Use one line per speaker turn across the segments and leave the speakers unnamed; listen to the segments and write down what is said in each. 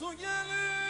su gelir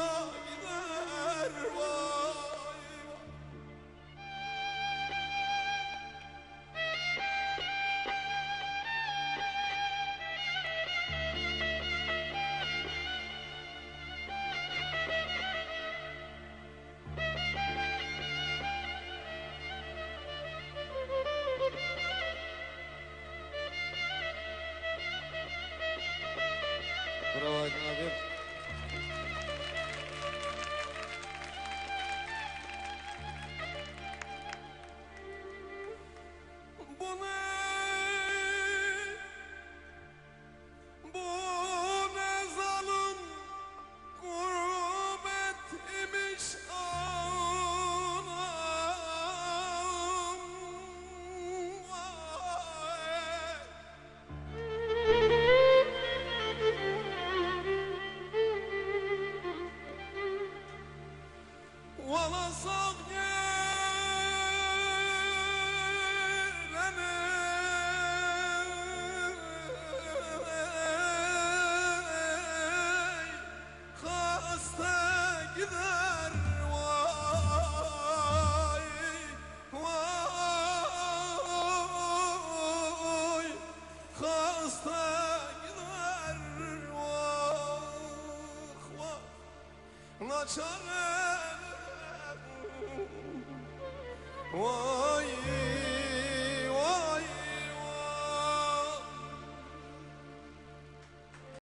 Trova de eh, Vay